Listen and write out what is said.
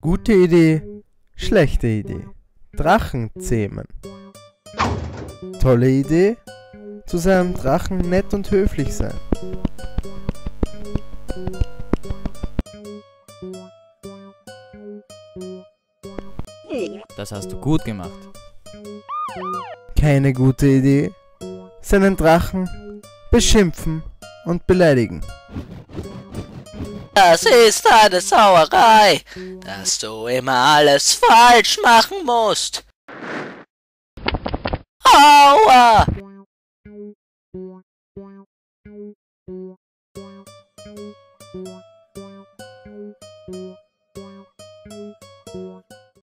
Gute Idee, schlechte Idee. Drachen zähmen. Tolle Idee, zu seinem Drachen nett und höflich sein. Das hast du gut gemacht. Keine gute Idee, seinen Drachen beschimpfen und beleidigen. Das ist eine Sauerei, dass du immer alles falsch machen musst. Aua!